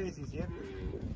ustedes hicieron.